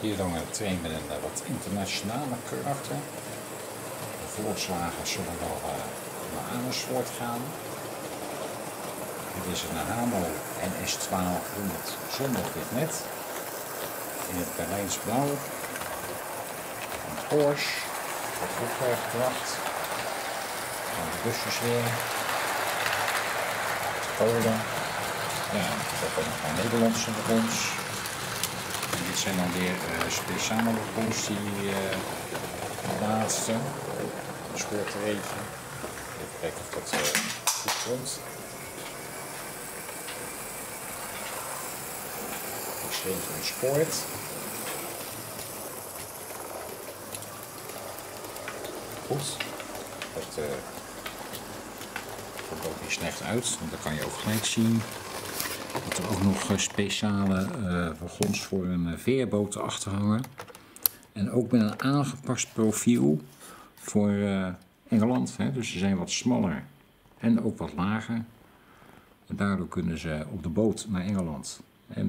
Hier dan een trein met een eh, wat internationale karakter. De Volkswagen zullen wel uh, naar Amersfoort gaan. Dit is een Hamo NS 1200 zonder dit net. In het Berlijns blauw. Een Porsche. Wordt ook uh, gebracht. Dan de busjes weer. Polen. Ja, dat ook nog een Nederlandse dit zijn dan weer uh, speciale wagons die de laatste. Een schoort er eentje. Even kijken of dat uh, goed komt. Geschreven een sport. Goed. Dat komt ook niet slecht uit, want dan kan je ook gelijk zien dat er ook nog speciale uh, wagons voor een veerboot achter hangen. En ook met een aangepast profiel voor Engeland. Hè? Dus ze zijn wat smaller en ook wat lager. En daardoor kunnen ze op de boot naar Engeland. En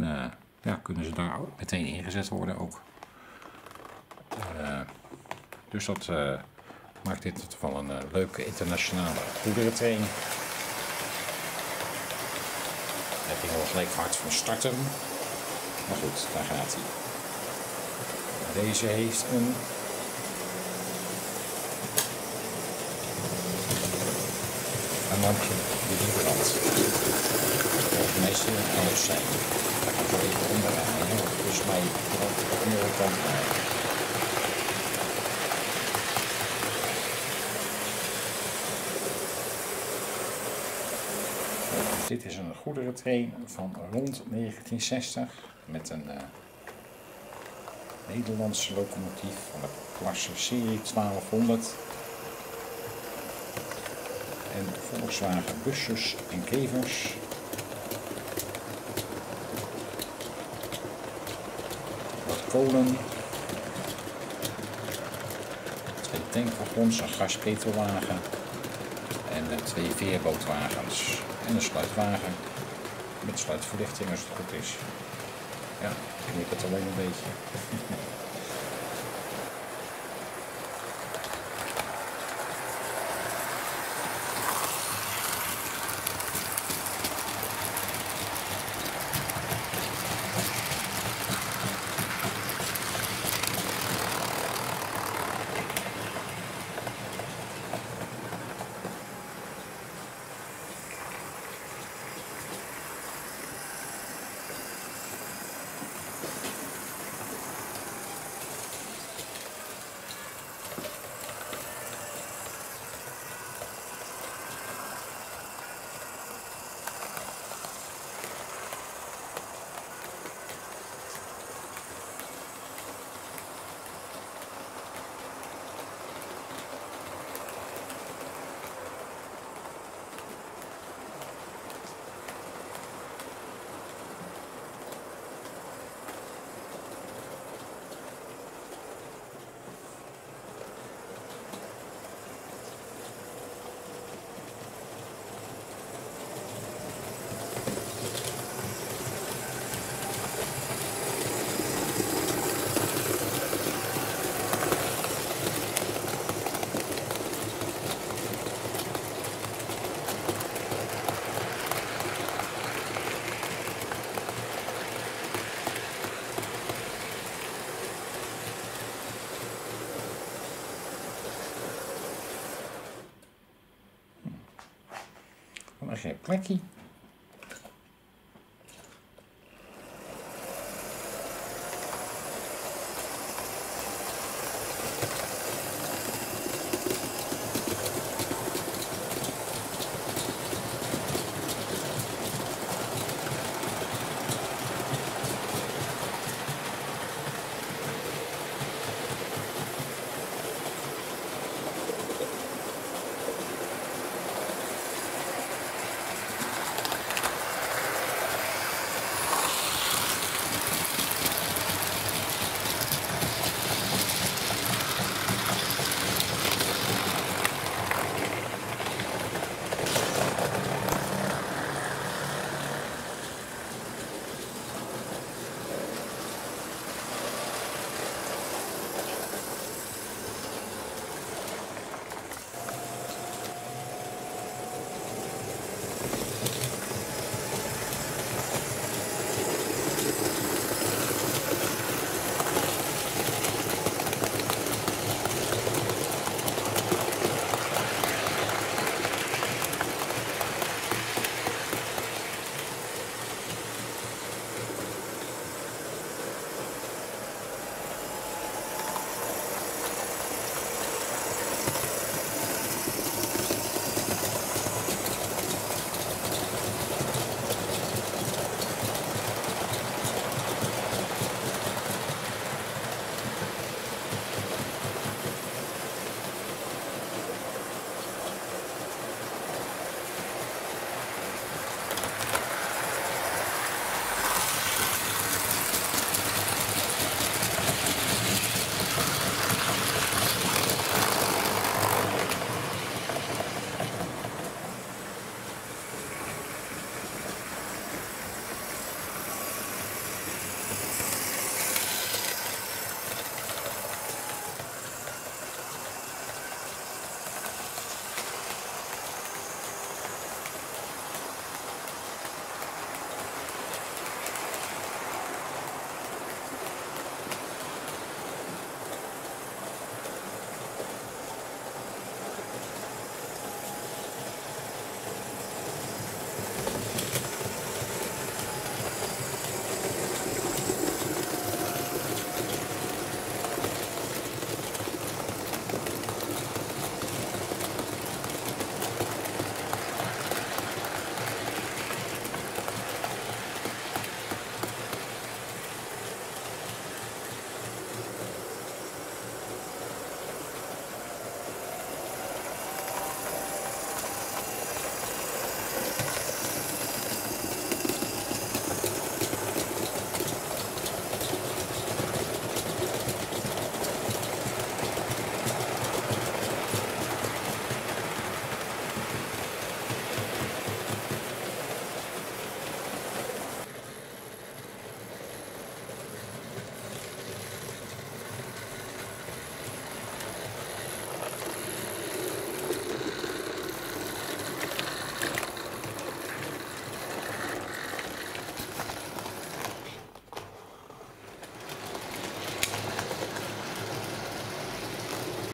ja, kunnen ze daar meteen ingezet worden ook. dus dat maakt dit wel een leuke internationale goederentrein. Hij ging wel gelijk hard van starten. Maar goed, daar gaat hij. Deze heeft een een lampje die niet brandt. Is het anders zijn. Daar kan ik even onderaan. Volgens mij brandt de andere kant uit. Dit is een goederentrein van rond 1960 met een uh, Nederlandse locomotief van de klasse serie 1200 en Volkswagen busjes en kevers. Wat kolen, twee tankwagons, een gasketelwagen en uh, twee veerbootwagens en een sluitwagen met sluitverlichting als het goed is. Ja, ik knip het alleen een beetje. Okay, een plekje.